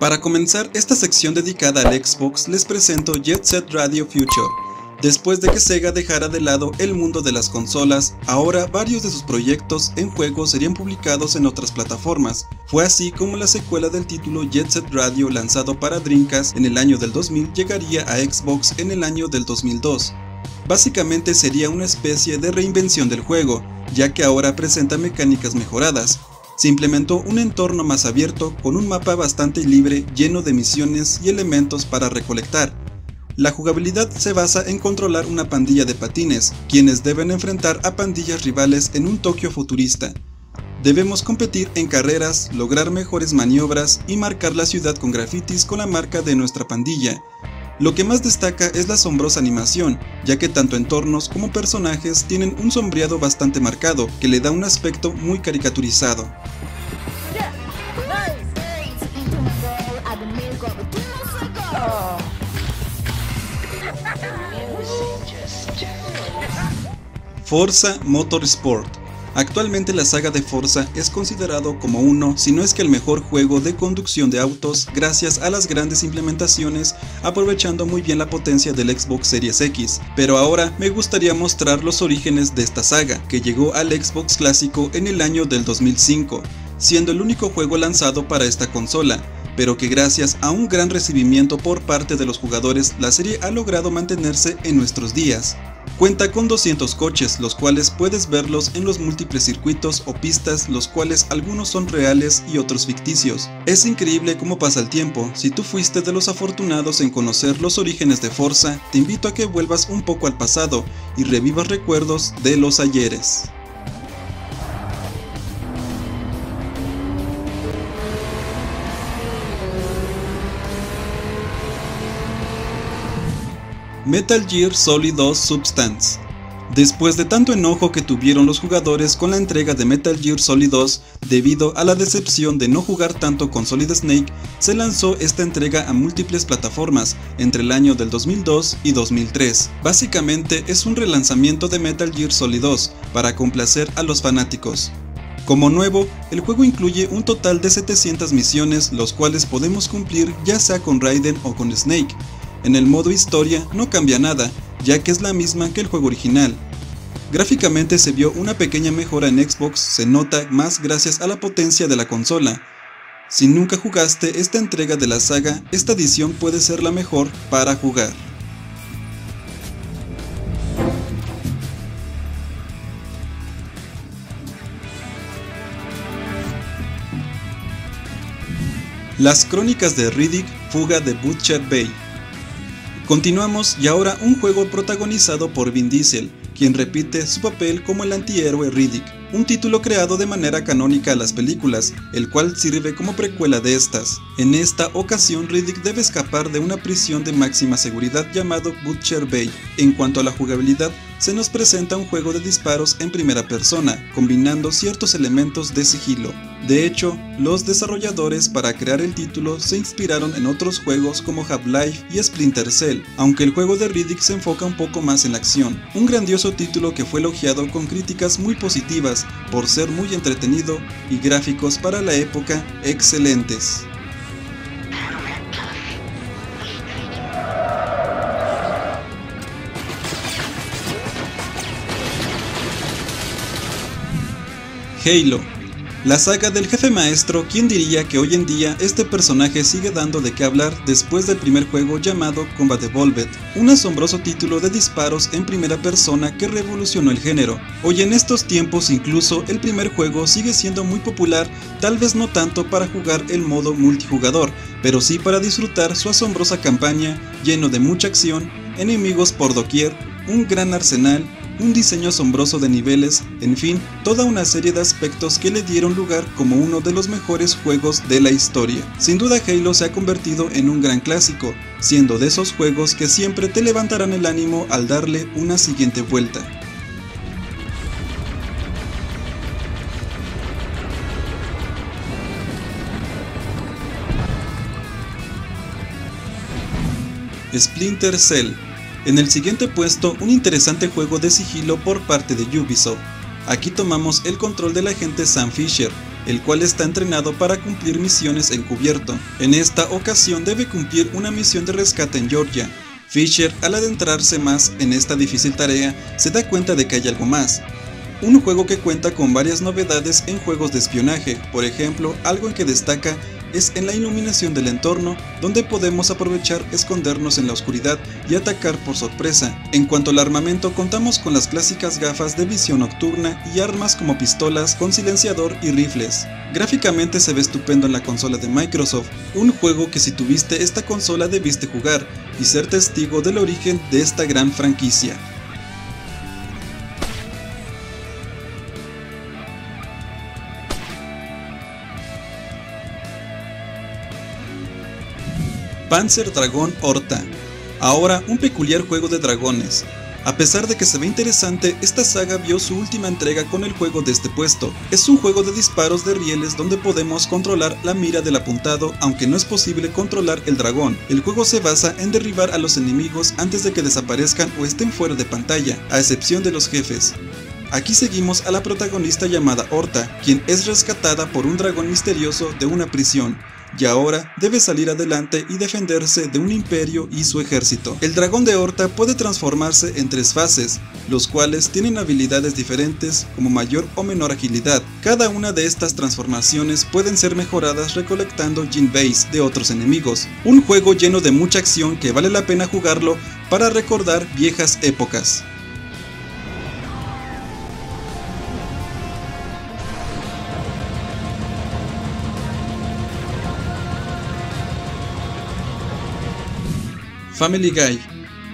Para comenzar esta sección dedicada al Xbox les presento Jet Set Radio Future. Después de que Sega dejara de lado el mundo de las consolas, ahora varios de sus proyectos en juegos serían publicados en otras plataformas. Fue así como la secuela del título Jet Set Radio lanzado para Dreamcast en el año del 2000 llegaría a Xbox en el año del 2002. Básicamente sería una especie de reinvención del juego, ya que ahora presenta mecánicas mejoradas. Se implementó un entorno más abierto con un mapa bastante libre lleno de misiones y elementos para recolectar. La jugabilidad se basa en controlar una pandilla de patines, quienes deben enfrentar a pandillas rivales en un Tokio futurista. Debemos competir en carreras, lograr mejores maniobras y marcar la ciudad con grafitis con la marca de nuestra pandilla. Lo que más destaca es la asombrosa animación, ya que tanto entornos como personajes tienen un sombreado bastante marcado, que le da un aspecto muy caricaturizado. Forza Motorsport Actualmente la saga de Forza es considerado como uno, si no es que el mejor juego de conducción de autos gracias a las grandes implementaciones, aprovechando muy bien la potencia del Xbox Series X. Pero ahora me gustaría mostrar los orígenes de esta saga, que llegó al Xbox clásico en el año del 2005, siendo el único juego lanzado para esta consola, pero que gracias a un gran recibimiento por parte de los jugadores la serie ha logrado mantenerse en nuestros días. Cuenta con 200 coches, los cuales puedes verlos en los múltiples circuitos o pistas, los cuales algunos son reales y otros ficticios. Es increíble cómo pasa el tiempo, si tú fuiste de los afortunados en conocer los orígenes de Forza, te invito a que vuelvas un poco al pasado y revivas recuerdos de los ayeres. Metal Gear Solid 2 Substance. Después de tanto enojo que tuvieron los jugadores con la entrega de Metal Gear Solid 2 debido a la decepción de no jugar tanto con Solid Snake, se lanzó esta entrega a múltiples plataformas entre el año del 2002 y 2003. Básicamente es un relanzamiento de Metal Gear Solid 2 para complacer a los fanáticos. Como nuevo, el juego incluye un total de 700 misiones los cuales podemos cumplir ya sea con Raiden o con Snake, en el modo historia no cambia nada, ya que es la misma que el juego original. Gráficamente se vio una pequeña mejora en Xbox, se nota más gracias a la potencia de la consola. Si nunca jugaste esta entrega de la saga, esta edición puede ser la mejor para jugar. Las crónicas de Riddick, fuga de Butcher Bay. Continuamos y ahora un juego protagonizado por Vin Diesel, quien repite su papel como el antihéroe Riddick, un título creado de manera canónica a las películas, el cual sirve como precuela de estas. En esta ocasión Riddick debe escapar de una prisión de máxima seguridad llamado Butcher Bay. En cuanto a la jugabilidad, se nos presenta un juego de disparos en primera persona, combinando ciertos elementos de sigilo. De hecho, los desarrolladores para crear el título se inspiraron en otros juegos como Half-Life y Splinter Cell, aunque el juego de Riddick se enfoca un poco más en la acción. Un grandioso título que fue elogiado con críticas muy positivas por ser muy entretenido y gráficos para la época excelentes. Halo la saga del jefe maestro, ¿quién diría que hoy en día este personaje sigue dando de qué hablar después del primer juego llamado Combat Evolved, un asombroso título de disparos en primera persona que revolucionó el género. Hoy en estos tiempos incluso el primer juego sigue siendo muy popular, tal vez no tanto para jugar el modo multijugador, pero sí para disfrutar su asombrosa campaña lleno de mucha acción, enemigos por doquier, un gran arsenal un diseño asombroso de niveles, en fin, toda una serie de aspectos que le dieron lugar como uno de los mejores juegos de la historia. Sin duda Halo se ha convertido en un gran clásico, siendo de esos juegos que siempre te levantarán el ánimo al darle una siguiente vuelta. Splinter Cell en el siguiente puesto, un interesante juego de sigilo por parte de Ubisoft. Aquí tomamos el control del agente Sam Fisher, el cual está entrenado para cumplir misiones encubierto. En esta ocasión debe cumplir una misión de rescate en Georgia. Fisher, al adentrarse más en esta difícil tarea, se da cuenta de que hay algo más. Un juego que cuenta con varias novedades en juegos de espionaje, por ejemplo, algo en que destaca es en la iluminación del entorno, donde podemos aprovechar escondernos en la oscuridad y atacar por sorpresa. En cuanto al armamento, contamos con las clásicas gafas de visión nocturna y armas como pistolas con silenciador y rifles. Gráficamente se ve estupendo en la consola de Microsoft, un juego que si tuviste esta consola debiste jugar y ser testigo del origen de esta gran franquicia. Panzer Dragon Horta. Ahora un peculiar juego de dragones. A pesar de que se ve interesante, esta saga vio su última entrega con el juego de este puesto. Es un juego de disparos de rieles donde podemos controlar la mira del apuntado, aunque no es posible controlar el dragón. El juego se basa en derribar a los enemigos antes de que desaparezcan o estén fuera de pantalla, a excepción de los jefes. Aquí seguimos a la protagonista llamada Horta, quien es rescatada por un dragón misterioso de una prisión y ahora debe salir adelante y defenderse de un imperio y su ejército. El dragón de Horta puede transformarse en tres fases, los cuales tienen habilidades diferentes como mayor o menor agilidad. Cada una de estas transformaciones pueden ser mejoradas recolectando Jin Base de otros enemigos. Un juego lleno de mucha acción que vale la pena jugarlo para recordar viejas épocas. Family Guy.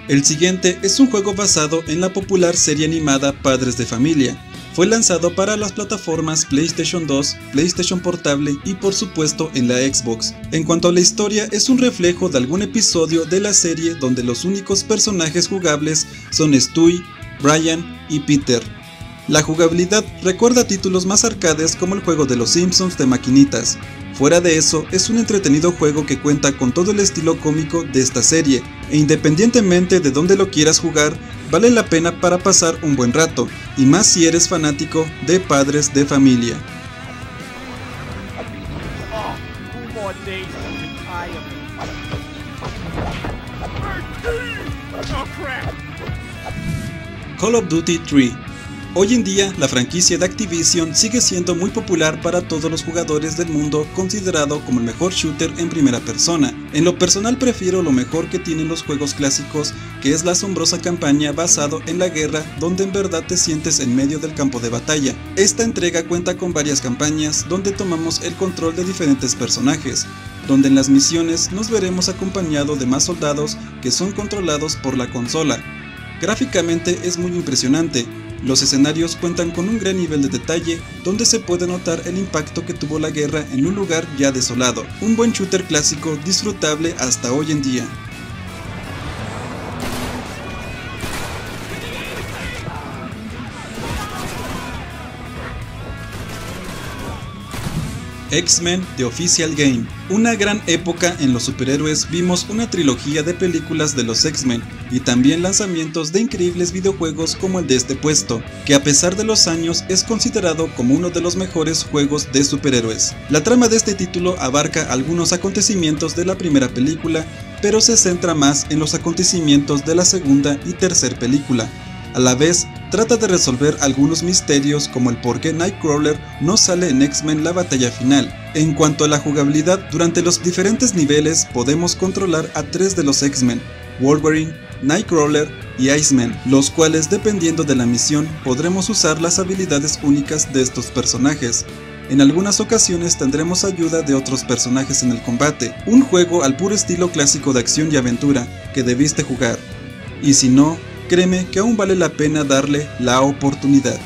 El siguiente es un juego basado en la popular serie animada Padres de Familia. Fue lanzado para las plataformas PlayStation 2, PlayStation Portable y por supuesto en la Xbox. En cuanto a la historia, es un reflejo de algún episodio de la serie donde los únicos personajes jugables son Stewie, Brian y Peter. La jugabilidad recuerda títulos más arcades como el juego de los Simpsons de maquinitas, Fuera de eso, es un entretenido juego que cuenta con todo el estilo cómico de esta serie, e independientemente de dónde lo quieras jugar, vale la pena para pasar un buen rato, y más si eres fanático de padres de familia. Call of Duty 3 Hoy en día, la franquicia de Activision sigue siendo muy popular para todos los jugadores del mundo, considerado como el mejor shooter en primera persona. En lo personal prefiero lo mejor que tienen los juegos clásicos, que es la asombrosa campaña basado en la guerra, donde en verdad te sientes en medio del campo de batalla. Esta entrega cuenta con varias campañas, donde tomamos el control de diferentes personajes, donde en las misiones nos veremos acompañado de más soldados que son controlados por la consola. Gráficamente es muy impresionante, los escenarios cuentan con un gran nivel de detalle donde se puede notar el impacto que tuvo la guerra en un lugar ya desolado, un buen shooter clásico disfrutable hasta hoy en día. X-Men The Official Game. Una gran época en los superhéroes vimos una trilogía de películas de los X-Men y también lanzamientos de increíbles videojuegos como el de este puesto, que a pesar de los años es considerado como uno de los mejores juegos de superhéroes. La trama de este título abarca algunos acontecimientos de la primera película, pero se centra más en los acontecimientos de la segunda y tercera película, a la vez, trata de resolver algunos misterios como el por qué Nightcrawler no sale en X-Men la batalla final. En cuanto a la jugabilidad, durante los diferentes niveles podemos controlar a tres de los X-Men, Wolverine, Nightcrawler y Iceman, los cuales dependiendo de la misión podremos usar las habilidades únicas de estos personajes. En algunas ocasiones tendremos ayuda de otros personajes en el combate, un juego al puro estilo clásico de acción y aventura que debiste jugar. Y si no, créeme que aún vale la pena darle la oportunidad.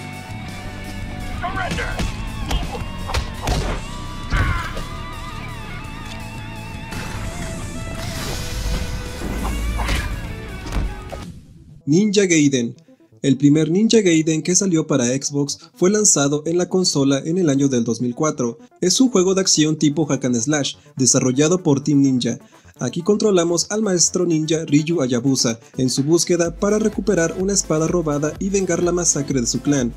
Ninja Gaiden. El primer Ninja Gaiden que salió para Xbox fue lanzado en la consola en el año del 2004. Es un juego de acción tipo hack and slash, desarrollado por Team Ninja, Aquí controlamos al maestro ninja Ryu Hayabusa en su búsqueda para recuperar una espada robada y vengar la masacre de su clan.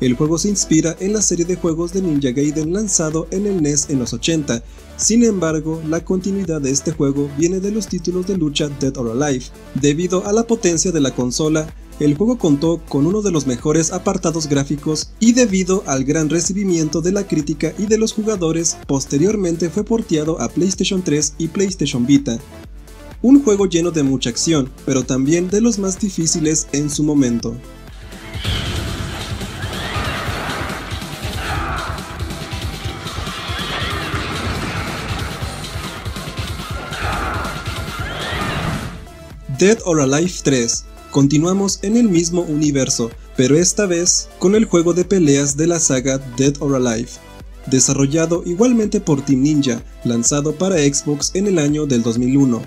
El juego se inspira en la serie de juegos de Ninja Gaiden lanzado en el NES en los 80, sin embargo, la continuidad de este juego viene de los títulos de lucha Dead or Alive. Debido a la potencia de la consola, el juego contó con uno de los mejores apartados gráficos y debido al gran recibimiento de la crítica y de los jugadores, posteriormente fue porteado a PlayStation 3 y PlayStation Vita. Un juego lleno de mucha acción, pero también de los más difíciles en su momento. Dead or Alive 3. Continuamos en el mismo universo, pero esta vez con el juego de peleas de la saga Dead or Alive. Desarrollado igualmente por Team Ninja, lanzado para Xbox en el año del 2001.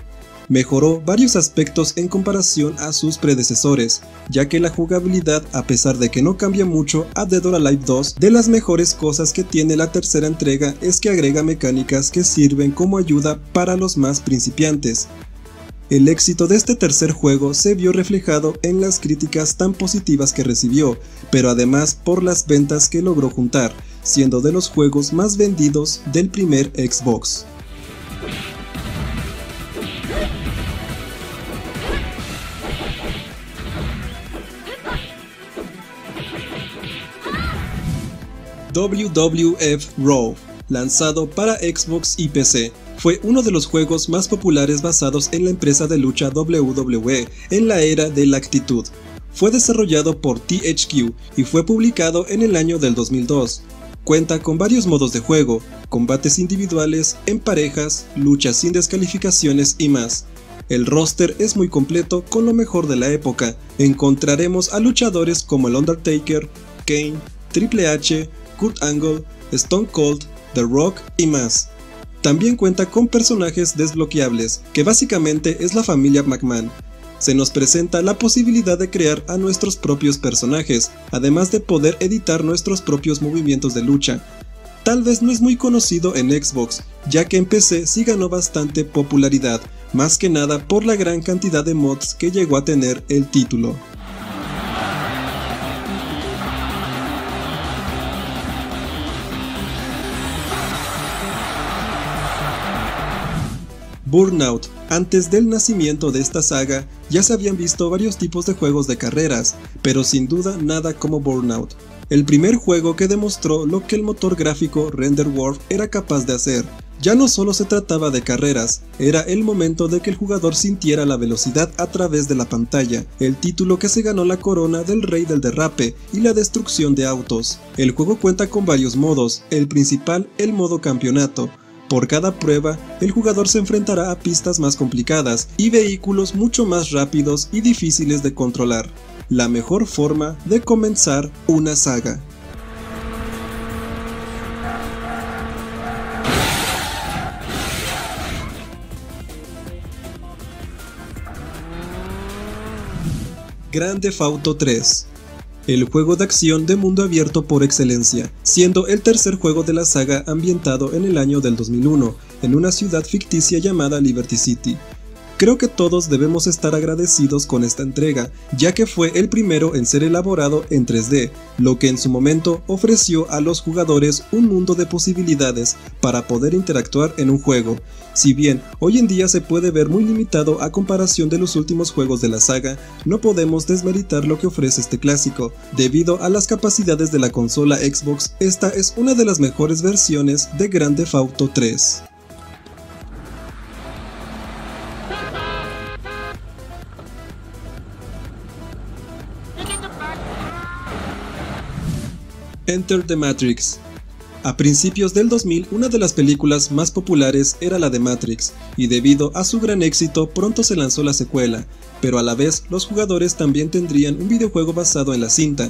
Mejoró varios aspectos en comparación a sus predecesores, ya que la jugabilidad, a pesar de que no cambia mucho a Dead or Alive 2, de las mejores cosas que tiene la tercera entrega es que agrega mecánicas que sirven como ayuda para los más principiantes, el éxito de este tercer juego se vio reflejado en las críticas tan positivas que recibió, pero además por las ventas que logró juntar, siendo de los juegos más vendidos del primer Xbox. WWF Raw, lanzado para Xbox y PC, fue uno de los juegos más populares basados en la empresa de lucha WWE en la era de la actitud. Fue desarrollado por THQ y fue publicado en el año del 2002. Cuenta con varios modos de juego, combates individuales, en parejas, luchas sin descalificaciones y más. El roster es muy completo con lo mejor de la época. Encontraremos a luchadores como el Undertaker, Kane, Triple H, Kurt Angle, Stone Cold, The Rock y más. También cuenta con personajes desbloqueables, que básicamente es la familia McMahon. Se nos presenta la posibilidad de crear a nuestros propios personajes, además de poder editar nuestros propios movimientos de lucha. Tal vez no es muy conocido en Xbox, ya que en PC sí ganó bastante popularidad, más que nada por la gran cantidad de mods que llegó a tener el título. Burnout. Antes del nacimiento de esta saga, ya se habían visto varios tipos de juegos de carreras, pero sin duda nada como Burnout. El primer juego que demostró lo que el motor gráfico RenderWorld era capaz de hacer. Ya no solo se trataba de carreras, era el momento de que el jugador sintiera la velocidad a través de la pantalla, el título que se ganó la corona del rey del derrape y la destrucción de autos. El juego cuenta con varios modos, el principal el modo campeonato, por cada prueba, el jugador se enfrentará a pistas más complicadas y vehículos mucho más rápidos y difíciles de controlar. La mejor forma de comenzar una saga. Grande Auto 3 el juego de acción de mundo abierto por excelencia, siendo el tercer juego de la saga ambientado en el año del 2001, en una ciudad ficticia llamada Liberty City, Creo que todos debemos estar agradecidos con esta entrega, ya que fue el primero en ser elaborado en 3D, lo que en su momento ofreció a los jugadores un mundo de posibilidades para poder interactuar en un juego. Si bien hoy en día se puede ver muy limitado a comparación de los últimos juegos de la saga, no podemos desmeritar lo que ofrece este clásico. Debido a las capacidades de la consola Xbox, esta es una de las mejores versiones de Grand Theft Auto 3. Enter the Matrix. A principios del 2000, una de las películas más populares era la de Matrix, y debido a su gran éxito pronto se lanzó la secuela, pero a la vez los jugadores también tendrían un videojuego basado en la cinta.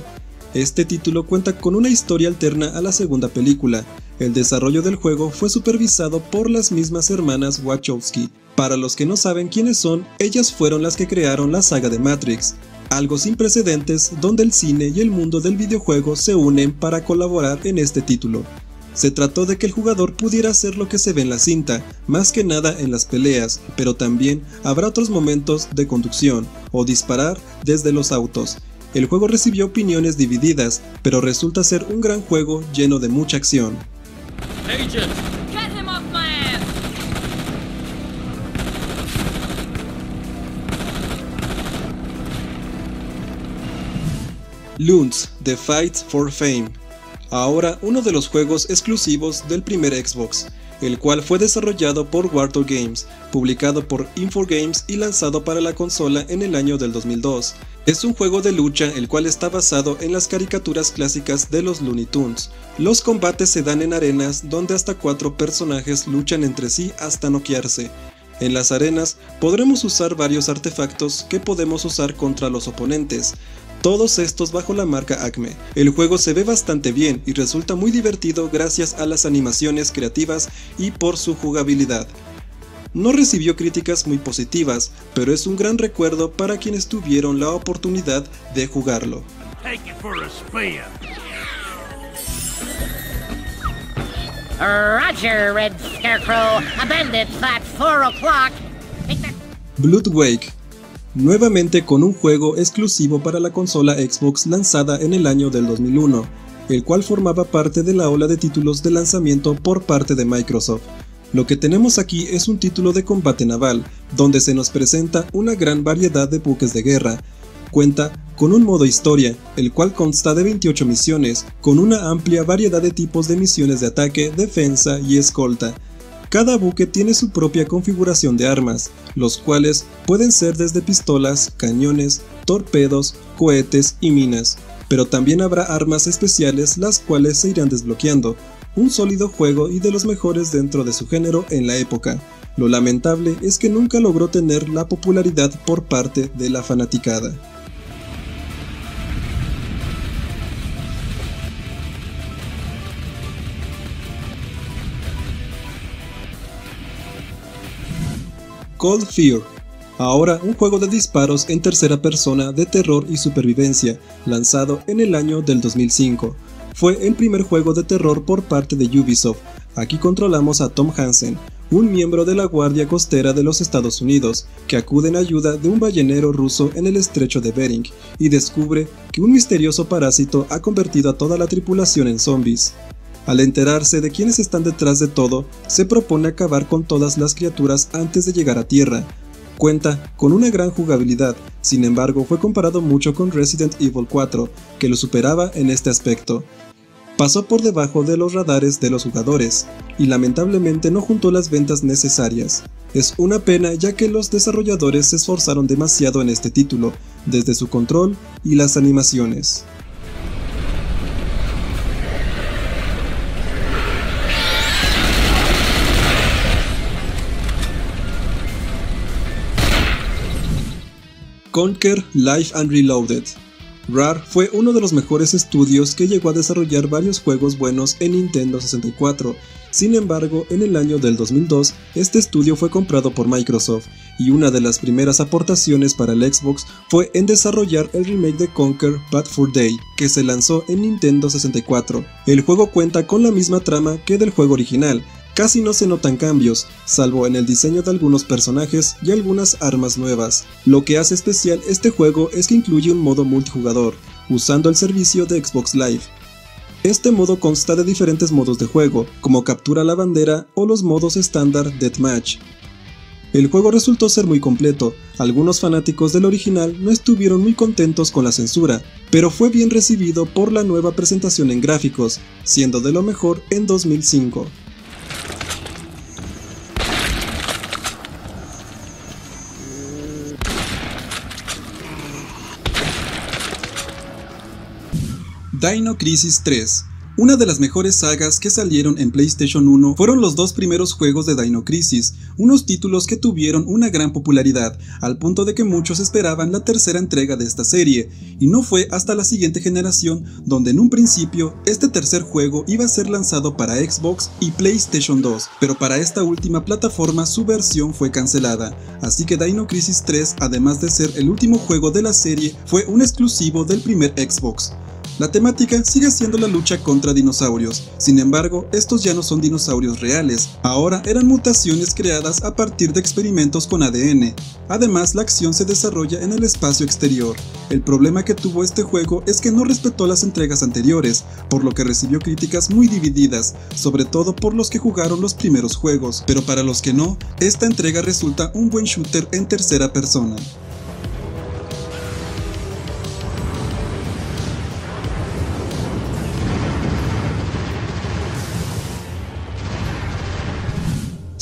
Este título cuenta con una historia alterna a la segunda película. El desarrollo del juego fue supervisado por las mismas hermanas Wachowski. Para los que no saben quiénes son, ellas fueron las que crearon la saga de Matrix, algo sin precedentes donde el cine y el mundo del videojuego se unen para colaborar en este título. Se trató de que el jugador pudiera hacer lo que se ve en la cinta, más que nada en las peleas, pero también habrá otros momentos de conducción o disparar desde los autos. El juego recibió opiniones divididas, pero resulta ser un gran juego lleno de mucha acción. Loons, The Fight for Fame. Ahora uno de los juegos exclusivos del primer Xbox, el cual fue desarrollado por Warthog Games, publicado por Infogames y lanzado para la consola en el año del 2002. Es un juego de lucha el cual está basado en las caricaturas clásicas de los Looney Tunes. Los combates se dan en arenas donde hasta cuatro personajes luchan entre sí hasta noquearse. En las arenas podremos usar varios artefactos que podemos usar contra los oponentes, todos estos bajo la marca Acme. El juego se ve bastante bien y resulta muy divertido gracias a las animaciones creativas y por su jugabilidad. No recibió críticas muy positivas, pero es un gran recuerdo para quienes tuvieron la oportunidad de jugarlo. Bloodwake nuevamente con un juego exclusivo para la consola Xbox lanzada en el año del 2001, el cual formaba parte de la ola de títulos de lanzamiento por parte de Microsoft. Lo que tenemos aquí es un título de combate naval, donde se nos presenta una gran variedad de buques de guerra. Cuenta con un modo historia, el cual consta de 28 misiones, con una amplia variedad de tipos de misiones de ataque, defensa y escolta, cada buque tiene su propia configuración de armas, los cuales pueden ser desde pistolas, cañones, torpedos, cohetes y minas, pero también habrá armas especiales las cuales se irán desbloqueando, un sólido juego y de los mejores dentro de su género en la época. Lo lamentable es que nunca logró tener la popularidad por parte de la fanaticada. Cold Fear. Ahora un juego de disparos en tercera persona de terror y supervivencia, lanzado en el año del 2005. Fue el primer juego de terror por parte de Ubisoft. Aquí controlamos a Tom Hansen, un miembro de la Guardia Costera de los Estados Unidos, que acude en ayuda de un ballenero ruso en el estrecho de Bering y descubre que un misterioso parásito ha convertido a toda la tripulación en zombies. Al enterarse de quiénes están detrás de todo, se propone acabar con todas las criaturas antes de llegar a Tierra. Cuenta con una gran jugabilidad, sin embargo fue comparado mucho con Resident Evil 4, que lo superaba en este aspecto. Pasó por debajo de los radares de los jugadores, y lamentablemente no juntó las ventas necesarias. Es una pena ya que los desarrolladores se esforzaron demasiado en este título, desde su control y las animaciones. Conquer Life and Reloaded. RAR fue uno de los mejores estudios que llegó a desarrollar varios juegos buenos en Nintendo 64. Sin embargo, en el año del 2002, este estudio fue comprado por Microsoft y una de las primeras aportaciones para el Xbox fue en desarrollar el remake de Conquer Bad Fur Day, que se lanzó en Nintendo 64. El juego cuenta con la misma trama que del juego original, Casi no se notan cambios, salvo en el diseño de algunos personajes y algunas armas nuevas. Lo que hace especial este juego es que incluye un modo multijugador, usando el servicio de Xbox Live. Este modo consta de diferentes modos de juego, como captura la bandera o los modos estándar Deathmatch. El juego resultó ser muy completo, algunos fanáticos del original no estuvieron muy contentos con la censura, pero fue bien recibido por la nueva presentación en gráficos, siendo de lo mejor en 2005. Dino Crisis 3 una de las mejores sagas que salieron en PlayStation 1 fueron los dos primeros juegos de Dino Crisis, unos títulos que tuvieron una gran popularidad, al punto de que muchos esperaban la tercera entrega de esta serie, y no fue hasta la siguiente generación donde en un principio este tercer juego iba a ser lanzado para Xbox y PlayStation 2, pero para esta última plataforma su versión fue cancelada, así que Dino Crisis 3 además de ser el último juego de la serie fue un exclusivo del primer Xbox. La temática sigue siendo la lucha contra dinosaurios, sin embargo, estos ya no son dinosaurios reales, ahora eran mutaciones creadas a partir de experimentos con ADN. Además, la acción se desarrolla en el espacio exterior. El problema que tuvo este juego es que no respetó las entregas anteriores, por lo que recibió críticas muy divididas, sobre todo por los que jugaron los primeros juegos, pero para los que no, esta entrega resulta un buen shooter en tercera persona.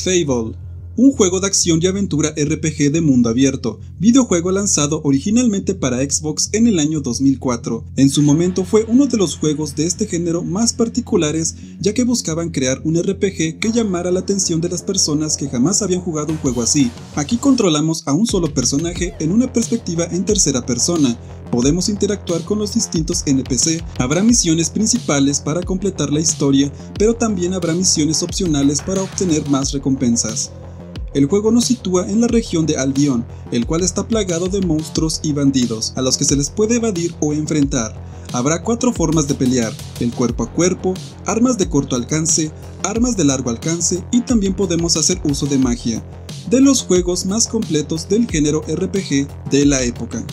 Fable un juego de acción y aventura RPG de mundo abierto, videojuego lanzado originalmente para Xbox en el año 2004. En su momento fue uno de los juegos de este género más particulares ya que buscaban crear un RPG que llamara la atención de las personas que jamás habían jugado un juego así. Aquí controlamos a un solo personaje en una perspectiva en tercera persona, podemos interactuar con los distintos NPC, habrá misiones principales para completar la historia, pero también habrá misiones opcionales para obtener más recompensas. El juego nos sitúa en la región de Albion, el cual está plagado de monstruos y bandidos, a los que se les puede evadir o enfrentar. Habrá cuatro formas de pelear, el cuerpo a cuerpo, armas de corto alcance, armas de largo alcance y también podemos hacer uso de magia, de los juegos más completos del género RPG de la época.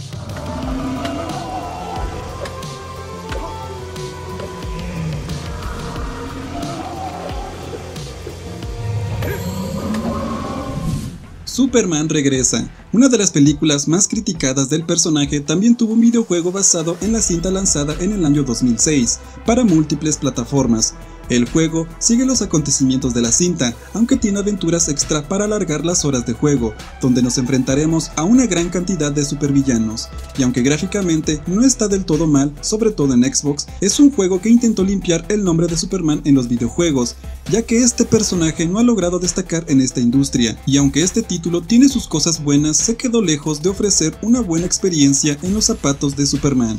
Superman regresa. Una de las películas más criticadas del personaje también tuvo un videojuego basado en la cinta lanzada en el año 2006 para múltiples plataformas. El juego sigue los acontecimientos de la cinta, aunque tiene aventuras extra para alargar las horas de juego, donde nos enfrentaremos a una gran cantidad de supervillanos. Y aunque gráficamente no está del todo mal, sobre todo en Xbox, es un juego que intentó limpiar el nombre de Superman en los videojuegos, ya que este personaje no ha logrado destacar en esta industria, y aunque este título tiene sus cosas buenas, se quedó lejos de ofrecer una buena experiencia en los zapatos de Superman.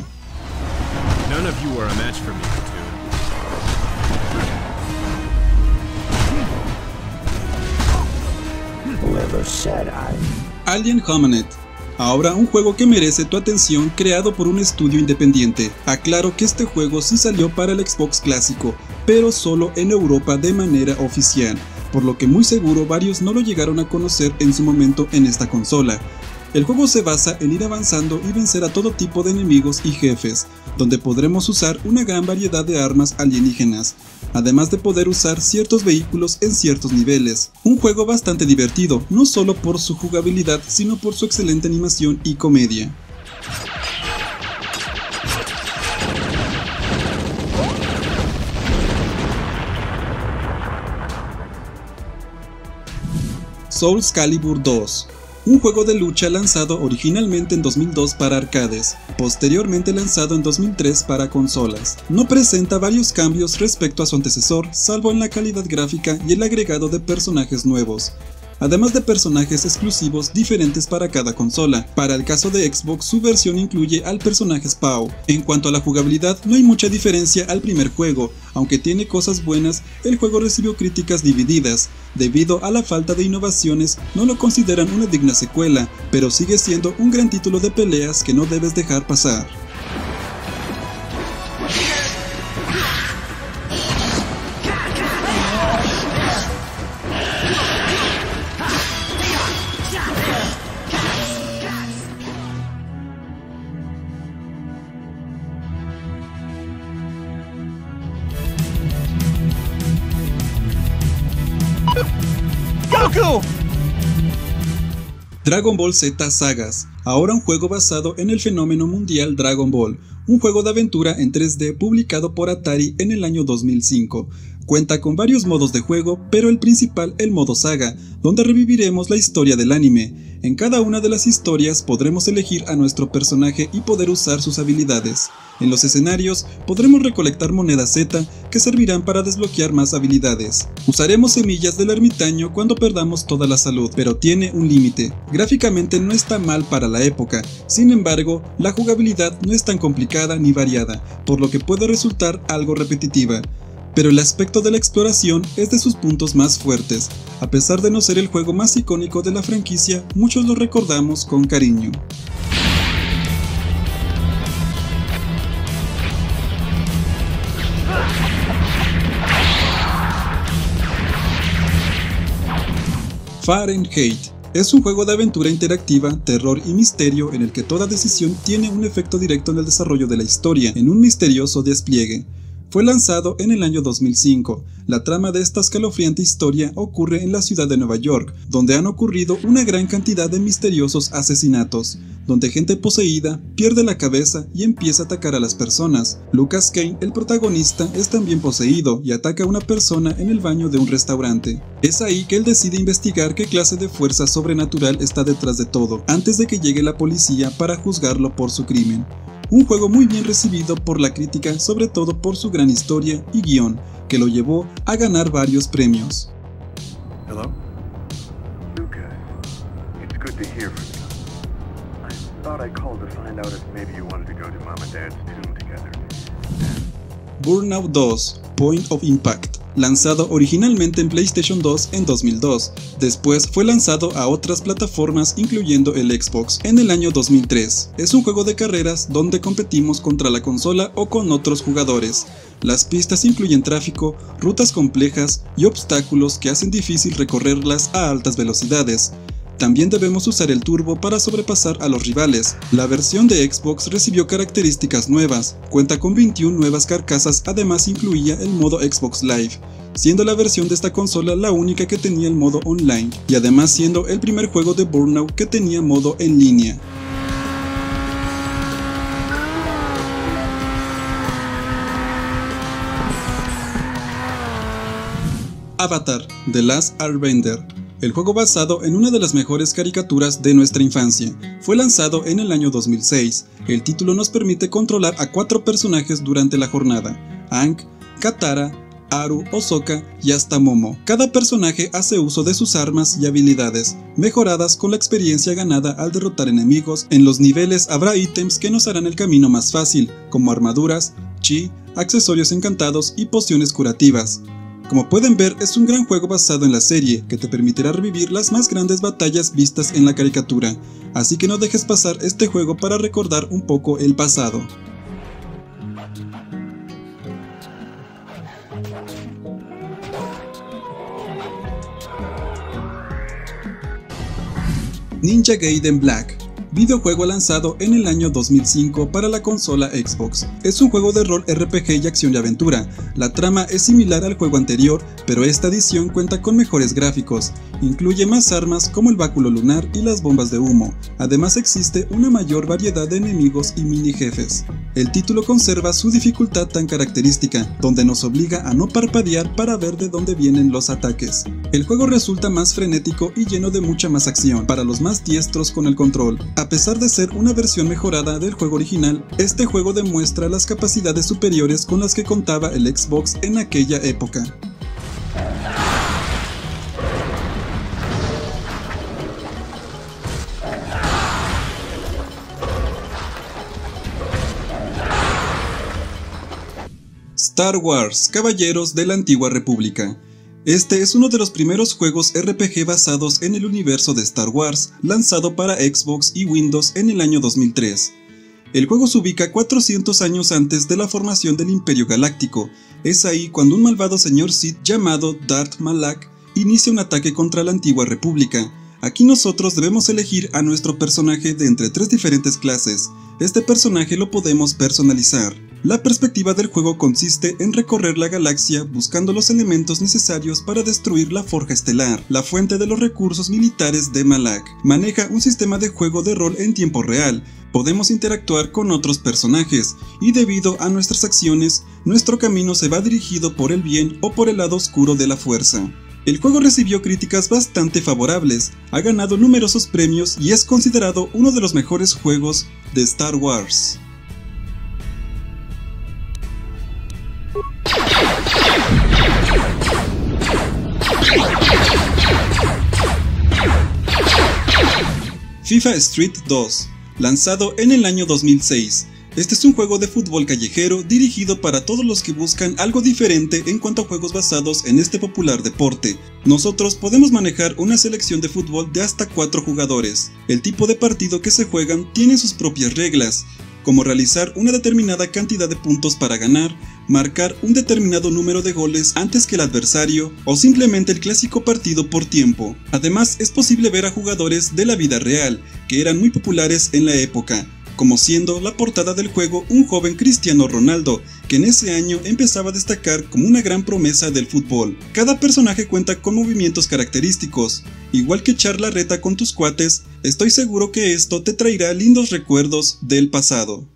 Alien Hominid. Ahora un juego que merece tu atención creado por un estudio independiente. Aclaro que este juego sí salió para el Xbox clásico, pero solo en Europa de manera oficial, por lo que muy seguro varios no lo llegaron a conocer en su momento en esta consola. El juego se basa en ir avanzando y vencer a todo tipo de enemigos y jefes, donde podremos usar una gran variedad de armas alienígenas, además de poder usar ciertos vehículos en ciertos niveles. Un juego bastante divertido, no solo por su jugabilidad, sino por su excelente animación y comedia. Souls Calibur 2 un juego de lucha lanzado originalmente en 2002 para arcades, posteriormente lanzado en 2003 para consolas. No presenta varios cambios respecto a su antecesor, salvo en la calidad gráfica y el agregado de personajes nuevos además de personajes exclusivos diferentes para cada consola. Para el caso de Xbox, su versión incluye al personaje Spau. En cuanto a la jugabilidad, no hay mucha diferencia al primer juego, aunque tiene cosas buenas, el juego recibió críticas divididas. Debido a la falta de innovaciones, no lo consideran una digna secuela, pero sigue siendo un gran título de peleas que no debes dejar pasar. Dragon Ball Z Sagas, ahora un juego basado en el fenómeno mundial Dragon Ball, un juego de aventura en 3D publicado por Atari en el año 2005. Cuenta con varios modos de juego, pero el principal el modo saga, donde reviviremos la historia del anime. En cada una de las historias podremos elegir a nuestro personaje y poder usar sus habilidades. En los escenarios podremos recolectar monedas Z que servirán para desbloquear más habilidades. Usaremos semillas del ermitaño cuando perdamos toda la salud, pero tiene un límite. Gráficamente no está mal para la época, sin embargo, la jugabilidad no es tan complicada ni variada, por lo que puede resultar algo repetitiva pero el aspecto de la exploración es de sus puntos más fuertes. A pesar de no ser el juego más icónico de la franquicia, muchos lo recordamos con cariño. Fahrenheit es un juego de aventura interactiva, terror y misterio en el que toda decisión tiene un efecto directo en el desarrollo de la historia, en un misterioso despliegue. Fue lanzado en el año 2005. La trama de esta escalofriante historia ocurre en la ciudad de Nueva York, donde han ocurrido una gran cantidad de misteriosos asesinatos, donde gente poseída pierde la cabeza y empieza a atacar a las personas. Lucas Kane, el protagonista, es también poseído y ataca a una persona en el baño de un restaurante. Es ahí que él decide investigar qué clase de fuerza sobrenatural está detrás de todo, antes de que llegue la policía para juzgarlo por su crimen. Un juego muy bien recibido por la crítica, sobre todo por su gran historia y guion, que lo llevó a ganar varios premios. Hello? Lucas, it's good to hear from you. I thought I called to find out if maybe you wanted to go to Mom and Dad's tomb together. Burnout 2 Point of Impact lanzado originalmente en PlayStation 2 en 2002. Después fue lanzado a otras plataformas incluyendo el Xbox en el año 2003. Es un juego de carreras donde competimos contra la consola o con otros jugadores. Las pistas incluyen tráfico, rutas complejas y obstáculos que hacen difícil recorrerlas a altas velocidades. También debemos usar el turbo para sobrepasar a los rivales. La versión de Xbox recibió características nuevas, cuenta con 21 nuevas carcasas, además incluía el modo Xbox Live, siendo la versión de esta consola la única que tenía el modo online, y además siendo el primer juego de Burnout que tenía modo en línea. Avatar, The Last Airbender el juego basado en una de las mejores caricaturas de nuestra infancia. Fue lanzado en el año 2006. El título nos permite controlar a cuatro personajes durante la jornada. Aang, Katara, Aru, Osoka y hasta Momo. Cada personaje hace uso de sus armas y habilidades, mejoradas con la experiencia ganada al derrotar enemigos. En los niveles habrá ítems que nos harán el camino más fácil, como armaduras, chi, accesorios encantados y pociones curativas. Como pueden ver, es un gran juego basado en la serie, que te permitirá revivir las más grandes batallas vistas en la caricatura, así que no dejes pasar este juego para recordar un poco el pasado. Ninja Gaiden Black videojuego lanzado en el año 2005 para la consola Xbox. Es un juego de rol RPG y acción y aventura. La trama es similar al juego anterior, pero esta edición cuenta con mejores gráficos. Incluye más armas como el báculo lunar y las bombas de humo. Además existe una mayor variedad de enemigos y mini jefes. El título conserva su dificultad tan característica, donde nos obliga a no parpadear para ver de dónde vienen los ataques. El juego resulta más frenético y lleno de mucha más acción para los más diestros con el control. Pesar de ser una versión mejorada del juego original, este juego demuestra las capacidades superiores con las que contaba el Xbox en aquella época. Star Wars, Caballeros de la Antigua República. Este es uno de los primeros juegos RPG basados en el universo de Star Wars, lanzado para Xbox y Windows en el año 2003. El juego se ubica 400 años antes de la formación del Imperio Galáctico. Es ahí cuando un malvado señor Sith llamado Darth Malak inicia un ataque contra la antigua república. Aquí nosotros debemos elegir a nuestro personaje de entre tres diferentes clases. Este personaje lo podemos personalizar. La perspectiva del juego consiste en recorrer la galaxia buscando los elementos necesarios para destruir la Forja Estelar, la fuente de los recursos militares de Malak. Maneja un sistema de juego de rol en tiempo real, podemos interactuar con otros personajes, y debido a nuestras acciones, nuestro camino se va dirigido por el bien o por el lado oscuro de la fuerza. El juego recibió críticas bastante favorables, ha ganado numerosos premios y es considerado uno de los mejores juegos de Star Wars. FIFA Street 2, lanzado en el año 2006. Este es un juego de fútbol callejero dirigido para todos los que buscan algo diferente en cuanto a juegos basados en este popular deporte. Nosotros podemos manejar una selección de fútbol de hasta 4 jugadores. El tipo de partido que se juegan tiene sus propias reglas, como realizar una determinada cantidad de puntos para ganar, marcar un determinado número de goles antes que el adversario o simplemente el clásico partido por tiempo. Además, es posible ver a jugadores de la vida real, que eran muy populares en la época, como siendo la portada del juego un joven Cristiano Ronaldo, que en ese año empezaba a destacar como una gran promesa del fútbol. Cada personaje cuenta con movimientos característicos, igual que echar la reta con tus cuates, estoy seguro que esto te traerá lindos recuerdos del pasado.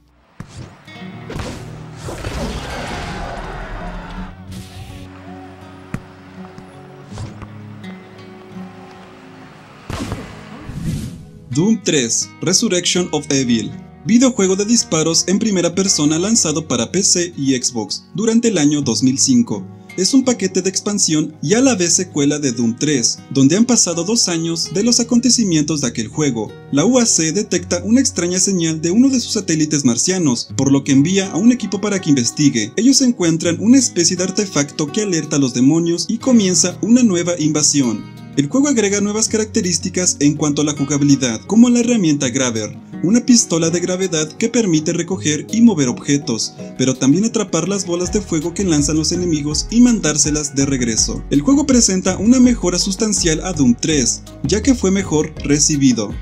Doom 3 Resurrection of Evil videojuego de disparos en primera persona lanzado para PC y Xbox durante el año 2005. Es un paquete de expansión y a la vez secuela de Doom 3, donde han pasado dos años de los acontecimientos de aquel juego. La UAC detecta una extraña señal de uno de sus satélites marcianos, por lo que envía a un equipo para que investigue. Ellos encuentran una especie de artefacto que alerta a los demonios y comienza una nueva invasión. El juego agrega nuevas características en cuanto a la jugabilidad, como la herramienta Graver, una pistola de gravedad que permite recoger y mover objetos, pero también atrapar las bolas de fuego que lanzan los enemigos y mandárselas de regreso. El juego presenta una mejora sustancial a Doom 3, ya que fue mejor recibido.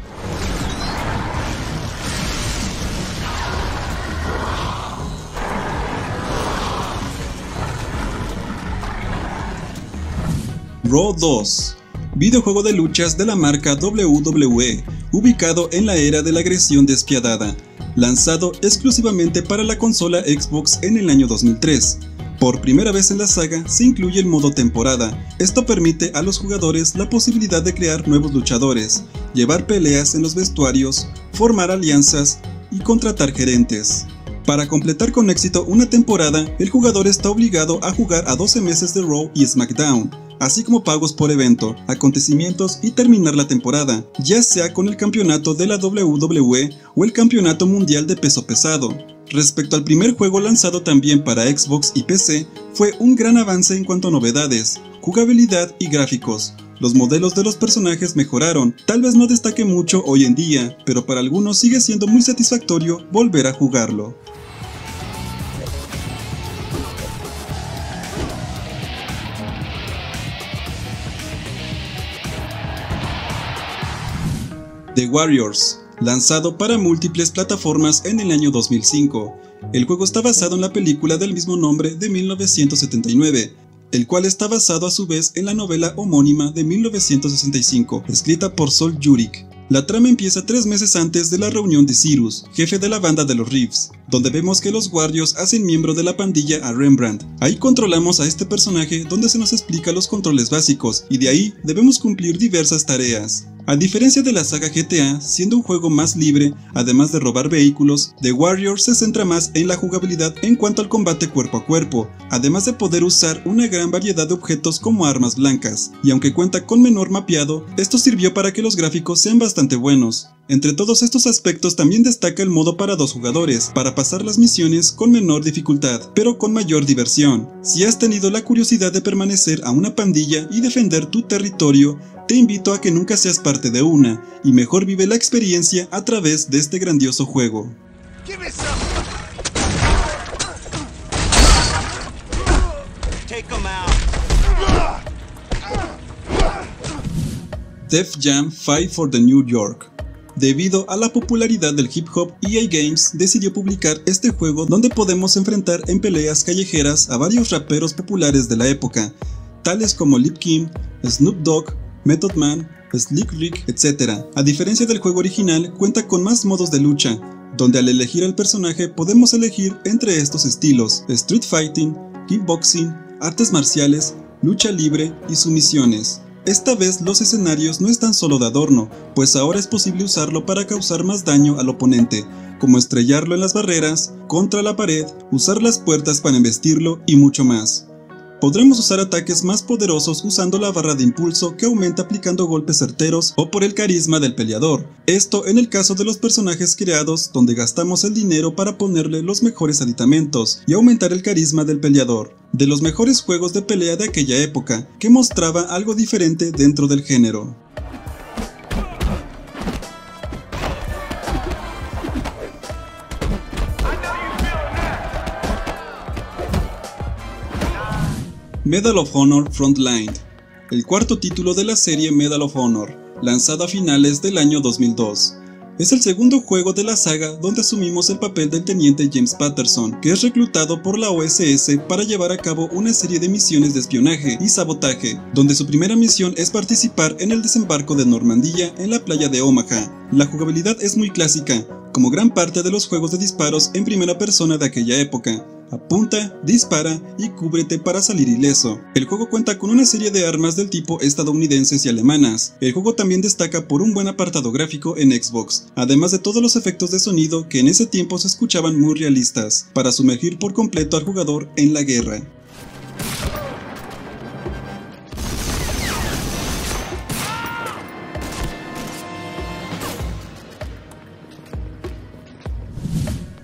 Raw 2 videojuego de luchas de la marca WWE, ubicado en la era de la agresión despiadada, lanzado exclusivamente para la consola Xbox en el año 2003. Por primera vez en la saga se incluye el modo temporada. Esto permite a los jugadores la posibilidad de crear nuevos luchadores, llevar peleas en los vestuarios, formar alianzas y contratar gerentes. Para completar con éxito una temporada, el jugador está obligado a jugar a 12 meses de Raw y SmackDown, así como pagos por evento, acontecimientos y terminar la temporada, ya sea con el campeonato de la WWE o el campeonato mundial de peso pesado. Respecto al primer juego lanzado también para Xbox y PC, fue un gran avance en cuanto a novedades, jugabilidad y gráficos. Los modelos de los personajes mejoraron, tal vez no destaque mucho hoy en día, pero para algunos sigue siendo muy satisfactorio volver a jugarlo. The Warriors, lanzado para múltiples plataformas en el año 2005. El juego está basado en la película del mismo nombre de 1979, el cual está basado a su vez en la novela homónima de 1965, escrita por Sol Yurik. La trama empieza tres meses antes de la reunión de Cyrus, jefe de la banda de los Reeves, donde vemos que los Warriors hacen miembro de la pandilla a Rembrandt. Ahí controlamos a este personaje donde se nos explica los controles básicos y de ahí debemos cumplir diversas tareas. A diferencia de la saga GTA, siendo un juego más libre, además de robar vehículos, The Warrior se centra más en la jugabilidad en cuanto al combate cuerpo a cuerpo, además de poder usar una gran variedad de objetos como armas blancas, y aunque cuenta con menor mapeado, esto sirvió para que los gráficos sean bastante buenos. Entre todos estos aspectos también destaca el modo para dos jugadores, para pasar las misiones con menor dificultad, pero con mayor diversión. Si has tenido la curiosidad de permanecer a una pandilla y defender tu territorio, te invito a que nunca seas parte de una, y mejor vive la experiencia a través de este grandioso juego. Def Jam Fight for the New York Debido a la popularidad del hip hop, EA Games decidió publicar este juego donde podemos enfrentar en peleas callejeras a varios raperos populares de la época, tales como Lip Kim, Snoop Dogg, Method Man, Slick Rick, etc. A diferencia del juego original, cuenta con más modos de lucha, donde al elegir al personaje podemos elegir entre estos estilos, street fighting, kickboxing, artes marciales, lucha libre y sumisiones. Esta vez los escenarios no están solo de adorno, pues ahora es posible usarlo para causar más daño al oponente, como estrellarlo en las barreras, contra la pared, usar las puertas para embestirlo y mucho más. Podremos usar ataques más poderosos usando la barra de impulso que aumenta aplicando golpes certeros o por el carisma del peleador. Esto en el caso de los personajes creados donde gastamos el dinero para ponerle los mejores aditamentos y aumentar el carisma del peleador. De los mejores juegos de pelea de aquella época, que mostraba algo diferente dentro del género. Medal of Honor Frontline, el cuarto título de la serie Medal of Honor, lanzada a finales del año 2002. Es el segundo juego de la saga donde asumimos el papel del teniente James Patterson, que es reclutado por la OSS para llevar a cabo una serie de misiones de espionaje y sabotaje, donde su primera misión es participar en el desembarco de Normandía en la playa de Omaha. La jugabilidad es muy clásica, como gran parte de los juegos de disparos en primera persona de aquella época, apunta, dispara y cúbrete para salir ileso. El juego cuenta con una serie de armas del tipo estadounidenses y alemanas. El juego también destaca por un buen apartado gráfico en Xbox, además de todos los efectos de sonido que en ese tiempo se escuchaban muy realistas, para sumergir por completo al jugador en la guerra.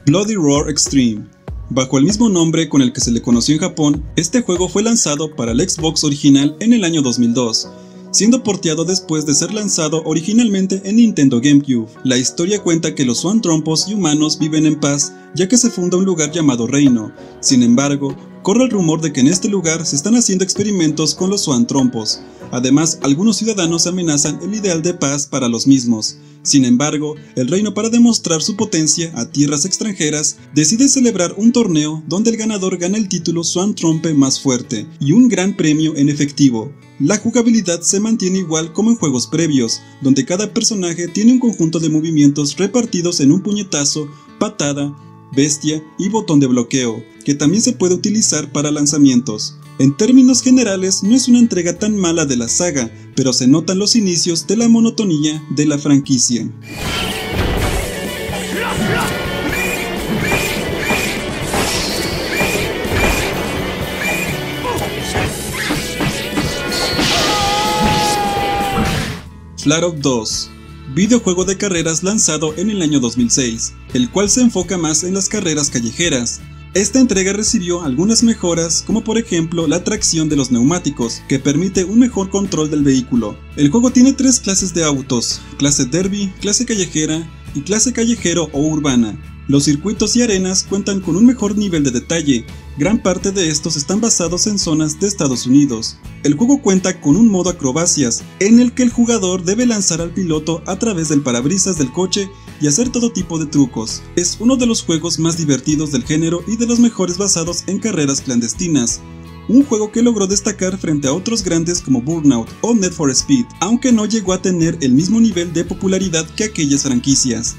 Bloody Roar Extreme Bajo el mismo nombre con el que se le conoció en Japón, este juego fue lanzado para el Xbox original en el año 2002, siendo porteado después de ser lanzado originalmente en Nintendo GameCube. La historia cuenta que los Swan Trompos y humanos viven en paz ya que se funda un lugar llamado Reino. Sin embargo, corre el rumor de que en este lugar se están haciendo experimentos con los Swan Trompos. Además, algunos ciudadanos amenazan el ideal de paz para los mismos. Sin embargo, el reino para demostrar su potencia a tierras extranjeras decide celebrar un torneo donde el ganador gana el título Swan Trompe más fuerte y un gran premio en efectivo. La jugabilidad se mantiene igual como en juegos previos, donde cada personaje tiene un conjunto de movimientos repartidos en un puñetazo, patada, bestia y botón de bloqueo, que también se puede utilizar para lanzamientos. En términos generales, no es una entrega tan mala de la saga, pero se notan los inicios de la monotonía de la franquicia. Flat 2 videojuego de carreras lanzado en el año 2006, el cual se enfoca más en las carreras callejeras, esta entrega recibió algunas mejoras como por ejemplo la tracción de los neumáticos, que permite un mejor control del vehículo. El juego tiene tres clases de autos, clase derby, clase callejera y clase callejero o urbana. Los circuitos y arenas cuentan con un mejor nivel de detalle, gran parte de estos están basados en zonas de Estados Unidos. El juego cuenta con un modo acrobacias, en el que el jugador debe lanzar al piloto a través del parabrisas del coche y hacer todo tipo de trucos. Es uno de los juegos más divertidos del género y de los mejores basados en carreras clandestinas un juego que logró destacar frente a otros grandes como Burnout o Need for Speed, aunque no llegó a tener el mismo nivel de popularidad que aquellas franquicias.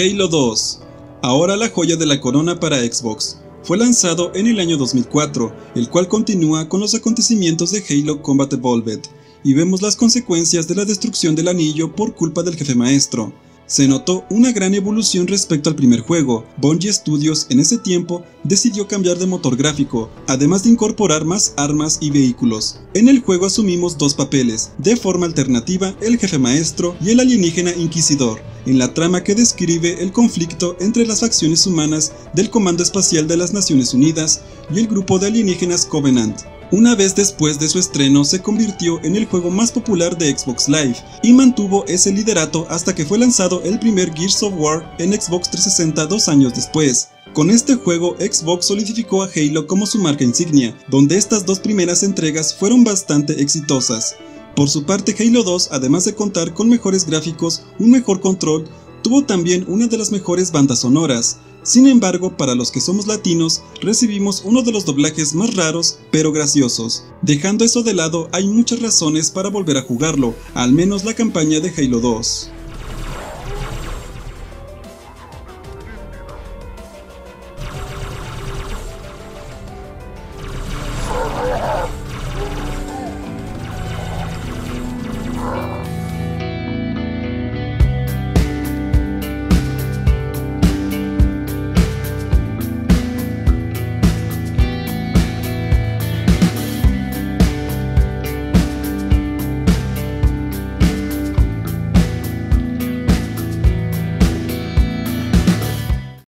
Halo 2, ahora la joya de la corona para Xbox, fue lanzado en el año 2004, el cual continúa con los acontecimientos de Halo Combat Evolved, y vemos las consecuencias de la destrucción del anillo por culpa del jefe maestro, se notó una gran evolución respecto al primer juego. Bungie Studios en ese tiempo decidió cambiar de motor gráfico, además de incorporar más armas y vehículos. En el juego asumimos dos papeles, de forma alternativa el jefe maestro y el alienígena inquisidor, en la trama que describe el conflicto entre las facciones humanas del Comando Espacial de las Naciones Unidas y el grupo de alienígenas Covenant. Una vez después de su estreno se convirtió en el juego más popular de Xbox Live y mantuvo ese liderato hasta que fue lanzado el primer Gears of War en Xbox 360 dos años después. Con este juego Xbox solidificó a Halo como su marca insignia, donde estas dos primeras entregas fueron bastante exitosas. Por su parte Halo 2, además de contar con mejores gráficos, un mejor control, tuvo también una de las mejores bandas sonoras, sin embargo, para los que somos latinos, recibimos uno de los doblajes más raros, pero graciosos. Dejando eso de lado, hay muchas razones para volver a jugarlo, al menos la campaña de Halo 2.